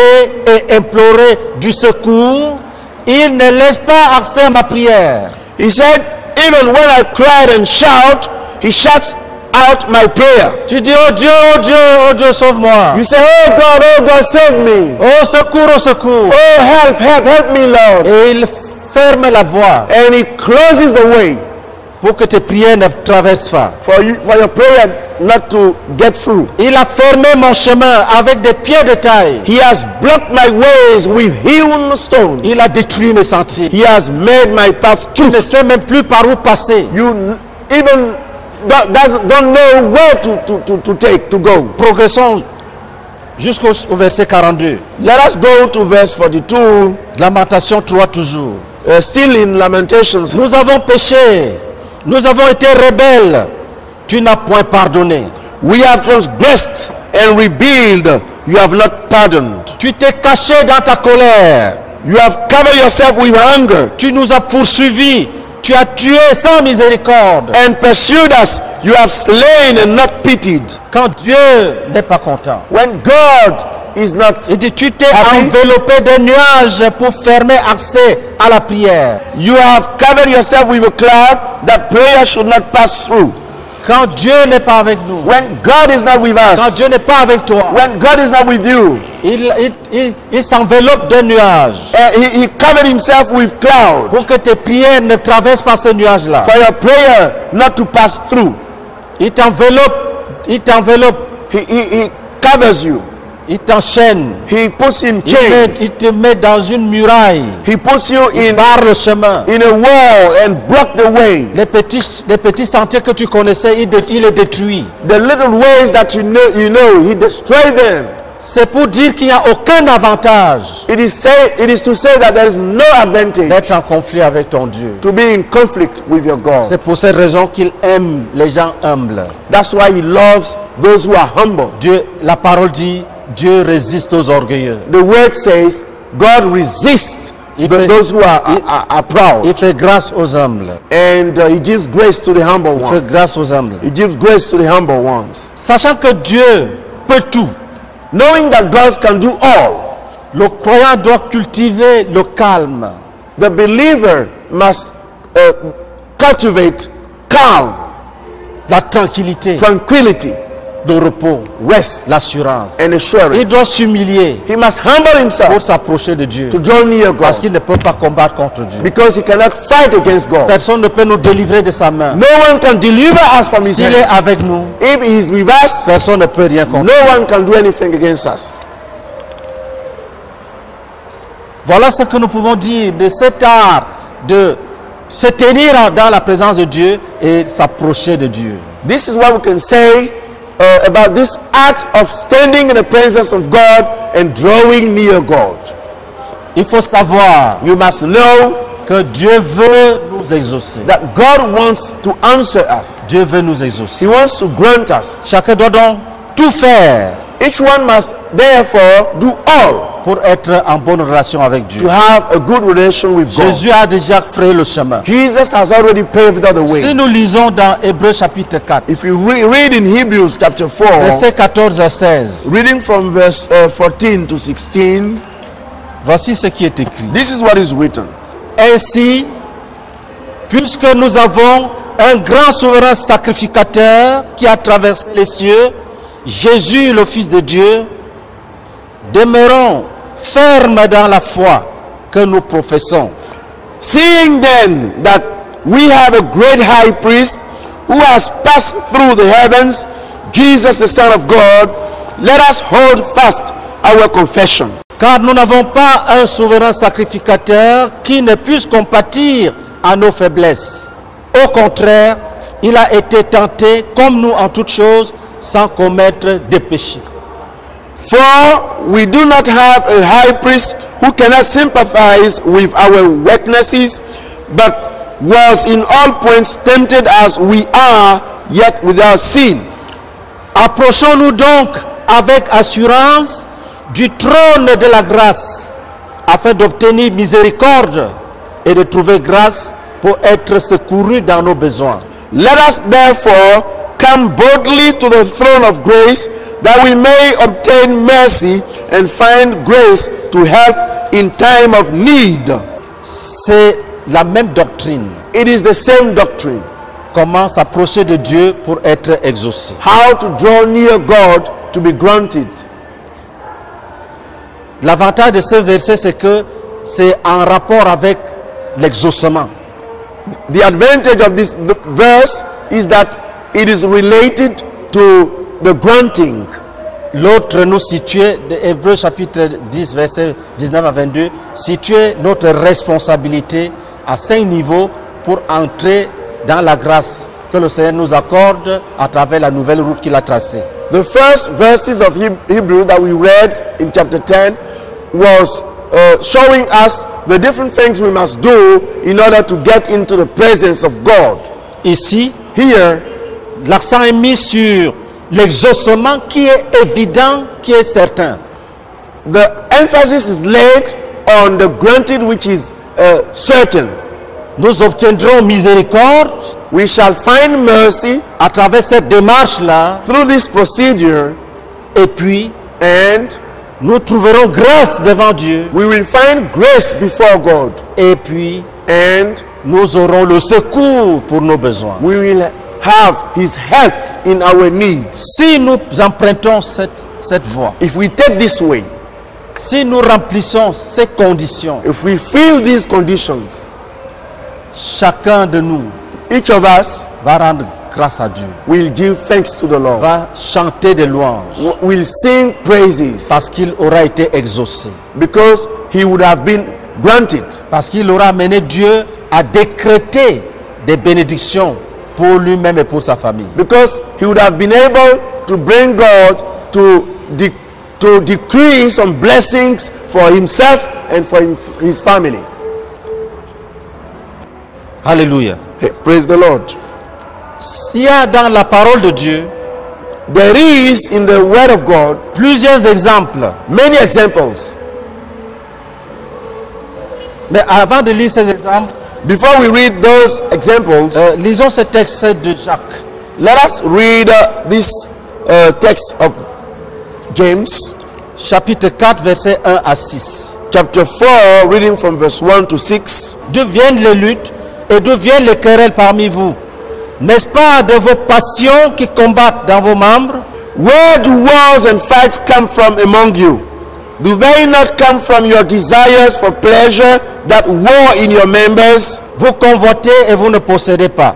et implorer du secours, il ne laisse pas accès à ma prière. He said, even when I cried and shout, He shuts out my prayer. Tu dis, oh Dieu, oh Dieu, oh Dieu, sauve-moi. You say, Oh God, oh God, save me. Oh secours, oh secours. Oh, help, help, help me, Lord. Et il ferme la voie And He closes the way pour que tes prières ne traversent pas. for you for your prayer not to get through. Il a fermé mon chemin avec des pieds de taille. He has blocked my ways with hewn stone. Il a détruit mes sentiers. He has made my path Tu ne crooked. sais même plus par où passer. You even do- doesn't, don't know where to, to, to, to take, to go. Progressons jusqu'au au verset 42. Let us go to verse 42, Lamentation 3 toujours. uh, still in Lamentations. Nous avons péché. Nous avons été rebelles. Tu n'as point pardonné. We have transgressed and rebelled. You have not pardoned. Tu t'es caché dans ta colère. You have covered yourself with anger Tu nous as poursuivis. Tu as tué sans miséricorde. and pursued us. You have slain and not pitied. Quand Dieu n'est pas content. When God is not, Il dit, tu t'es enveloppé de nuages pour fermer accès à la prière. you have covered yourself with a cloud that prayer should not pass through. Quand Dieu n'est pas avec nous, When God is not with quand us, Dieu n'est pas avec toi, when God is not with you, il, il, il- il s'enveloppe de nuages uh, he, he covered himself with cloud pour que tes prières ne traversent pas ce nuage-là. for your prayer not to pass through. Il t'enveloppe, il t'enveloppe, He, he, he covers you. Il t'enchaîne, He puts in il, met- chains. il te met dans une muraille, He puts you il in, barre le chemin. in a wall and block the way. Les petits, les petits sentiers que tu connaissais, il, il les détruit. The little ways that you know, you know, he destroyed them. C'est pour dire qu'il n'y a aucun avantage It is say, it is to say that there is no advantage d'être en conflit avec ton Dieu. to be in conflict with your God. C'est pour cette raison qu'il aime les gens humbles. That's why he loves those who are humble. Dieu, la parole dit, Dieu résiste aux orgueilleux. The word says God resists Il fait- those who are, il- are- are proud. Il fait grâce aux humbles. And uh, he gives grace to the humble Il fait ones. grâce aux humbles. He gives grace to the humble ones. Sachant que Dieu peut tout, Knowing that God can do all, le croyant doit cultiver le calme, the believer must uh, cultivate calm, la tranquillité, tranquility, le repos, rest, l'assurance. and Il assurance. doit s'humilier He must humble pour himself s'approcher de Dieu. to draw near Parce God qu'il ne peut pas combattre contre Dieu. because he cannot fight against God. Personne ne peut nous délivrer de sa main. No one can deliver us from his S'il est hand. avec nous, If he is with us, personne ne peut rien contre. no one can do anything against us. Voilà ce que nous pouvons dire de cet art de se tenir dans la présence de Dieu et s'approcher de Dieu. This is what we can say uh, about this act of standing in the presence of God and drawing near God. Il faut savoir You must know que Dieu veut nous exaucer. that God wants to answer us. Dieu veut nous exaucer. He wants to grant us. Chacun doit donc tout faire Each one must therefore do all pour être en bonne relation avec to Dieu. have a good relation with God. Jésus a déjà frayé le chemin. Jesus has already paved the Si way. nous lisons dans Hébreu chapitre 4, If you re- read in Hebrews chapter 4, versets 14 à 16, reading from verse uh, 14 to 16, voici ce qui est écrit. this is what is written. Ainsi, puisque nous avons un grand souverain sacrificateur qui a traversé les cieux, Jésus, le Fils de Dieu, demeurons fermes dans la foi que nous professons. Seeing then that we have a great high priest who has passed through the heavens, Jesus the Son of God, let us hold fast our confession. Car nous n'avons pas un souverain sacrificateur qui ne puisse compatir à nos faiblesses. Au contraire, il a été tenté comme nous en toutes choses sans commettre de péché. For we do not have a high priest who cannot sympathize with our weaknesses, but was in all points tempted as we are, yet without sin. Approchons-nous donc avec assurance du trône de la grâce afin d'obtenir miséricorde et de trouver grâce pour être secouru dans nos besoins. Let us therefore come boldly to the throne of grace that we may obtain mercy and find grace to help in time of need. C'est la même doctrine. It is the same doctrine. Comment s'approcher de Dieu pour être exaucé. How to draw near God to be granted. L'avantage de ce verset, c'est que c'est en rapport avec l'exaucement. The advantage of this verse is that it is related to the granting. L'autre nous situait, de Hébreu chapitre 10, verset 19 à 22, situait notre responsabilité à cinq niveaux pour entrer dans la grâce que le Seigneur nous accorde à travers la nouvelle route qu'il a tracée. The first verses of Hebrew that we read in chapter 10 was uh, showing us the different things we must do in order to get into the presence of God. Ici, Here, l'accent est mis sur l'exaucement qui est évident, qui est certain. the emphasis is laid on the granted which is uh, certain. Nous obtiendrons miséricorde We shall find mercy à travers cette démarche-là through this procedure et puis and nous trouverons grâce devant Dieu we will find grace before God et puis and nous aurons le secours pour nos besoins. we will have his help in our needs. Si nous empruntons cette, cette voie, If we take this way, si nous remplissons ces conditions, if we fill these conditions, chacun de nous each of us va rendre grâce à Dieu, will give thanks to the Lord. va chanter des louanges Will sing praises parce qu'il aura été exaucé, because he would have been granted. parce qu'il aura amené Dieu à décréter des bénédictions pour lui-même et pour sa famille. Because he would have been able to bring God to, de- to decree some blessings for himself and for him- his family. Hallelujah. Hey, praise the Lord. Il y a dans la parole de Dieu There is in the Word of God plusieurs exemples many examples Mais avant de lire ces exemples, Before we read those examples, euh, lisons ce texte de Jacques. let us read uh, this uh, text of James, chapitre 4, versets 1 à 6. chapter 4, reading from verse 1 to 6. D'où viennent les luttes et d'où viennent les querelles parmi vous? N'est-ce pas de vos passions qui combattent dans vos membres? Where do wars and fights come from among you? Do they not come from your desires for pleasure that war in your members? Vous convoitez et vous ne possédez pas.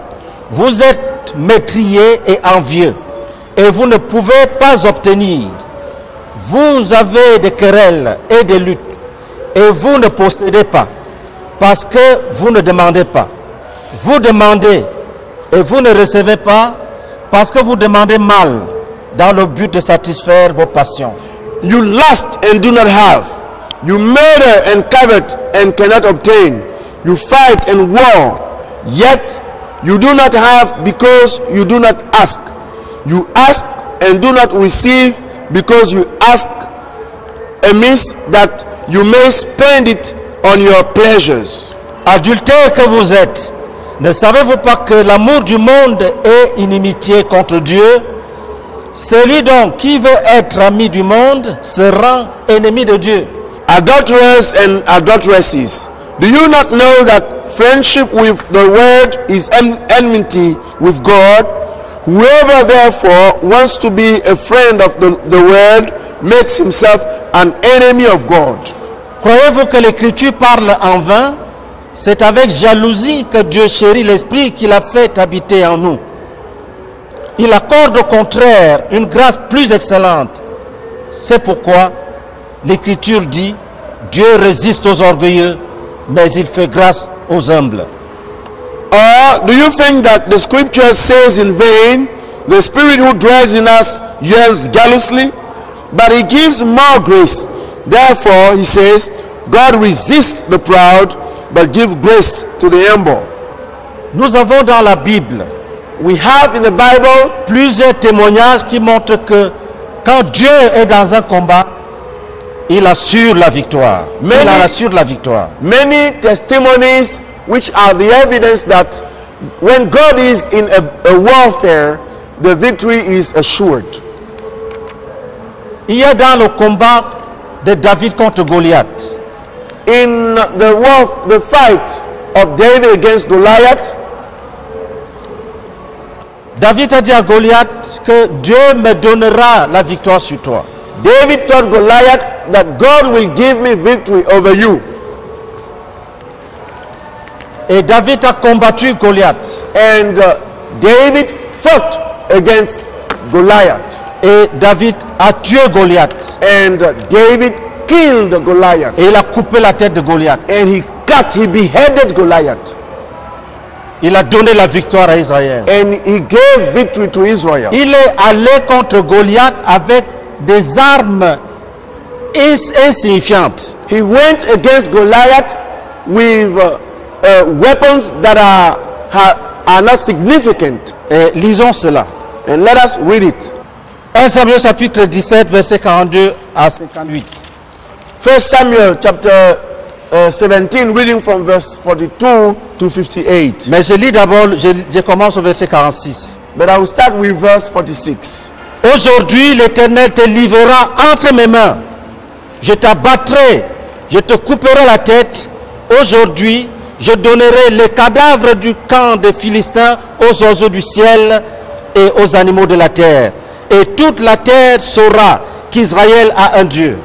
Vous êtes métriers et envieux et vous ne pouvez pas obtenir. Vous avez des querelles et des luttes et vous ne possédez pas parce que vous ne demandez pas. Vous demandez et vous ne recevez pas parce que vous demandez mal dans le but de satisfaire vos passions. You lust and do not have. You murder and covet and cannot obtain. You fight and war, yet you do not have because you do not ask. You ask and do not receive because you ask amiss that you may spend it on your pleasures. Adultères que vous êtes, ne savez-vous pas que l'amour du monde est inimitié contre Dieu Celui donc qui veut être ami du monde se rend ennemi de Dieu. Adulterers and adulteresses, do you not know that friendship with the world is en- enmity with God? Whoever therefore wants to be a friend of the, the world makes himself an enemy of God. Croyez-vous que l'Écriture parle en vain? C'est avec jalousie que Dieu chérit l'Esprit qu'il a fait habiter en nous. Il accorde au contraire une grâce plus excellente. C'est pourquoi l'Écriture dit, Dieu résiste aux orgueilleux, mais il fait grâce aux humbles. Or do you think that the scripture says in vain, the spirit who dwells in us yearns jealously? But he gives more grace. Therefore, he says, God resists the proud, but give grace to the humble. Nous avons dans la Bible We have in the Bible plusieurs témoignages qui montrent que quand Dieu est dans un combat, il assure la victoire. Many- en assure la victoire. many testimonies which are the evidence that when God is in a, a warfare, the victory is assured. Il y a dans le combat de David contre Goliath, In the war, the fight of David against Goliath, David a dit à Goliath que Dieu me donnera la victoire sur toi. David told Goliath that God will give me victory over you. Et David a combattu Goliath. And uh, David fought against Goliath. Et David a tué Goliath. And uh, David killed Goliath. Et il a coupé la tête de Goliath. And he cut, he beheaded Goliath. Il a donné la victoire à Israël. And he gave victory to Israel. Il est allé contre Goliath avec des armes ins- insignifiantes. He went against Goliath with uh, uh, weapons that are, are not significant. Et lisons cela. And let us read it. 1 Samuel chapitre 17, verset 42 à 58. First Samuel chapter uh, 17, reading from verse 42 to 58. Mais je lis d'abord, je, je commence au verset 46. But I will start with verse 46. Aujourd'hui, l'Éternel te livrera entre mes mains. Je t'abattrai, je te couperai la tête. Aujourd'hui, je donnerai les cadavres du camp des Philistins aux oiseaux du ciel et aux animaux de la terre. Et toute la terre saura qu'Israël a un Dieu.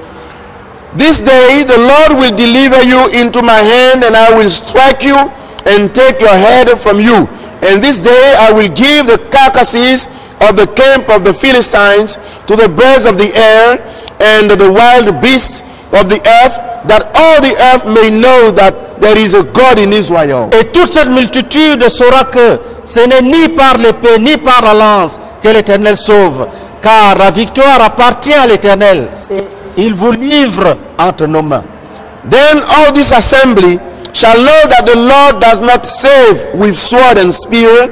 This day the Lord will deliver you into my hand, and I will strike you and take your head from you. And this day I will give the carcasses of the camp of the Philistines to the birds of the air and the wild beasts of the earth, that all the earth may know that there is a God in Israel. Et toute cette multitude saura que ce n'est ni par l'épée ni par la lance que l'Éternel sauve, car la victoire appartient à l'Éternel. Il vous livre entre nos mains. Then all this assembly shall know that the Lord does not save with sword and spear,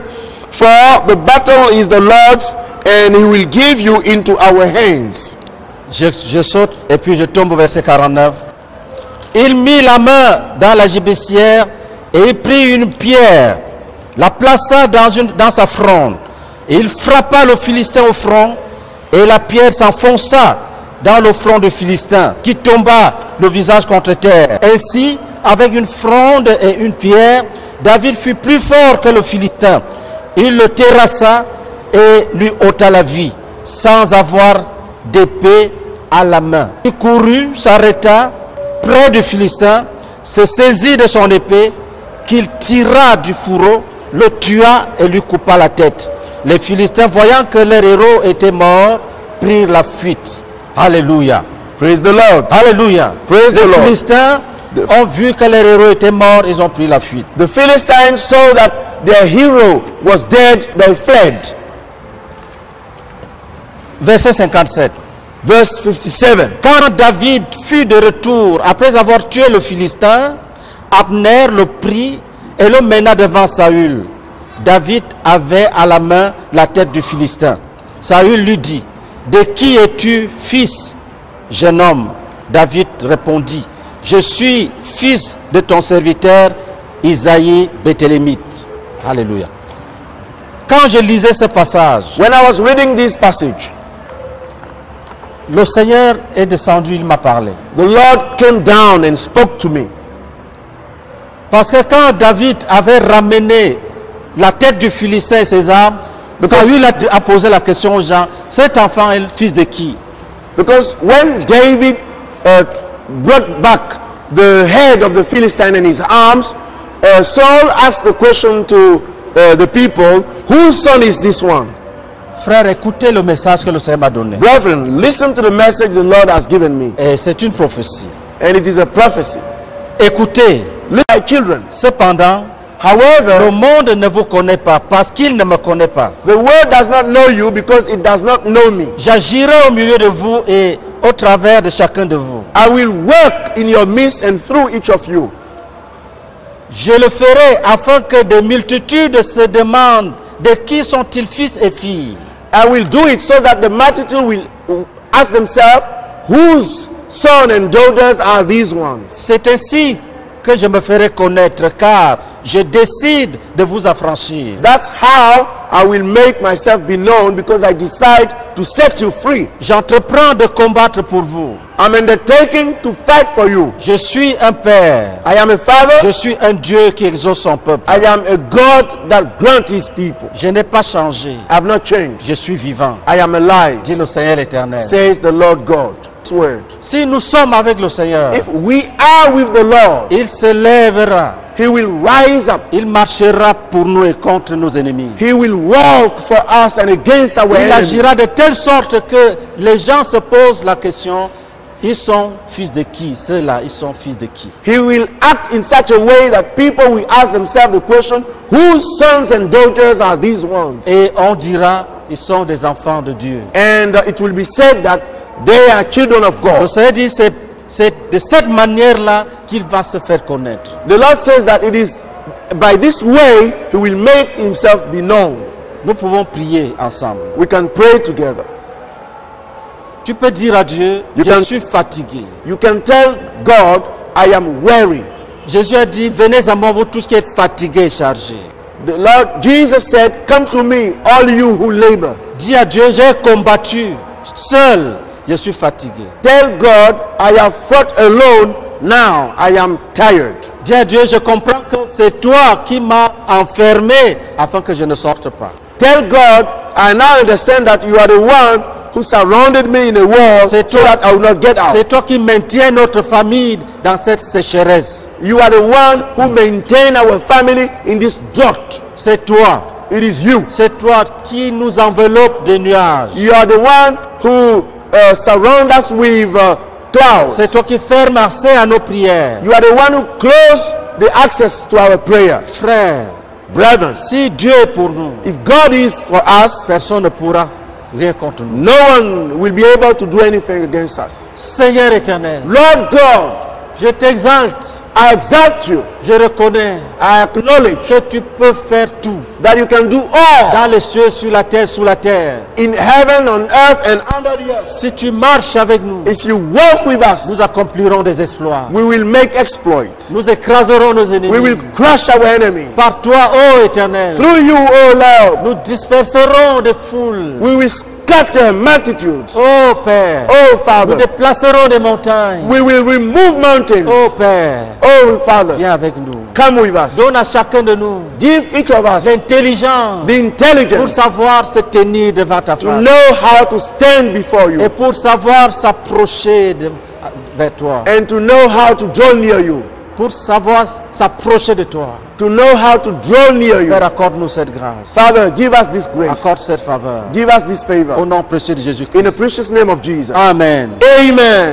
for the battle is the Lord's, and he will give you into our hands. Je, je saute et puis je tombe au verset 49. Il mit la main dans la gibecière et il prit une pierre, la plaça dans, une, dans sa fronde. Et il frappa le Philistin au front et la pierre s'enfonça dans le front du Philistin qui tomba le visage contre terre. Ainsi, avec une fronde et une pierre, David fut plus fort que le Philistin. Il le terrassa et lui ôta la vie sans avoir d'épée à la main. Il courut, s'arrêta près du Philistin, se saisit de son épée, qu'il tira du fourreau, le tua et lui coupa la tête. Les Philistins, voyant que leur héros était mort, prirent la fuite. Alléluia. Praise the Lord. Alléluia. Praise les the Lord. Philistins ont vu que leur héros était mort, ils ont pris la fuite. The Philistines saw that their hero was dead, they fled. Verset 57. Verse 57. Quand David fut de retour, après avoir tué le Philistin, Abner le prit et le mena devant Saül. David avait à la main la tête du Philistin. Saül lui dit, De qui es-tu fils, jeune homme? David répondit, Je suis fils de ton serviteur Isaïe Béthélémite. Alléluia. Quand je lisais ce passage, When I was reading this passage, le Seigneur est descendu, il m'a parlé. the Lord came down and spoke to me. Parce que quand David avait ramené la tête du Philistin et ses armes, Saül a, a posé la question aux gens, cet enfant est le fils de qui? Because when David uh, brought back the head of the Philistine in his arms, uh, Saul asked the question to uh, the people, whose son is this one? Frère, écoutez le message que le Seigneur m'a donné. Brethren, listen to the message the Lord has given me. Et c'est une prophétie. And it is a prophecy. Écoutez, My children, cependant, le however, monde ne vous connaît pas parce qu'il ne me connaît pas. the world does not know you because it does not know me. J'agirai au milieu de vous et au travers de chacun de vous. I will work in your midst and through each of you. Je le ferai afin que des multitudes se demandent de qui sont-ils fils et filles. I will do it so that the multitude will ask themselves, whose son and daughters are these ones? C'est ainsi que je me ferai connaître car je décide de vous affranchir. That's how I will make myself be known because I decide to set you free. J'entreprends de combattre pour vous. I'm undertaking to fight for you. Je suis un père. I am a father. Je suis un Dieu qui exauce son peuple. I am a God that grants his people. Je n'ai pas changé. I have not changed. Je suis vivant. I am alive, Dit le Seigneur éternel. says the Lord God. Word. Si nous sommes avec le Seigneur, If we are with the Lord, il se lèvera. he will rise up. Il marchera pour nous et contre nos ennemis. He will walk for us and against our Il enemies. agira de telle sorte que les gens se posent la question, ils sont fils de qui? Ceux-là, ils sont fils de qui? He will act in such a way that people will ask themselves the question, whose sons and daughters are these ones? Et on dira, ils sont des enfants de Dieu. And uh, it will be said that they are children of God. Dit, c'est c'est de cette manière-là qu'il va se faire connaître. The Lord says that it is by this way he will make himself be known. Nous pouvons prier ensemble. We can pray together. Tu peux dire à Dieu, You je can- suis fatigué. You can tell God, I am weary. Jésus a dit, venez à moi, vous tous qui êtes fatigués et chargés. The Lord Jesus said, Come to me, all you who labor. Dis à Dieu, j'ai combattu seul, je suis fatigué. Tell God, I have fought alone, now I am tired. Dis à Dieu, je comprends que c'est toi qui m'as enfermé afin que je ne sorte pas. Tell God, I now understand that you are the one who surrounded me in a wall so C'est toi, that I will not get out. c'est toi qui maintiens notre famille dans cette sécheresse. You are the one who maintain our family in this drought. C'est toi. It is you. C'est toi qui nous enveloppe de nuages. You are the one who uh, surround us with uh, clouds. C'est toi qui ferme accès à nos prières. You are the one who close the access to our prayers. Frère, Brethren, si Dieu est pour nous, if God is for us, personne ne pourra rien contre nous. no one will be able to do anything against us. Seigneur éternel, Lord God, je t'exalte. I exalt you. Je reconnais I acknowledge que tu peux faire tout. That you can do all dans les cieux, sur la terre, sous la terre. in heaven, on earth, and under the earth. Si tu marches avec nous, If you walk with us, nous accomplirons des exploits. we will make exploits. Nous écraserons nos We ennemis. will crush our enemies. Par toi, ô Éternel, Through you, O Lord, nous disperserons des foules. we will scatter multitudes. Ô Père, Oh nous Father, déplacerons des montagnes. we will remove Ô mountains. Père, Oh Father, viens avec nous. Come with us. Donne à chacun de nous Give each of us l'intelligence the pour intelligence savoir se tenir devant ta to face know how to stand before et you pour savoir s'approcher de- vers toi, and to know how to draw near you. pour savoir s'approcher de toi. To know how to draw near you. Père, accorde-nous cette grâce, Father, give us this grace. accorde cette faveur. Give us this Au favor. nom précieux de In the Jésus-Christ. precious name of Jesus. Amen. Amen.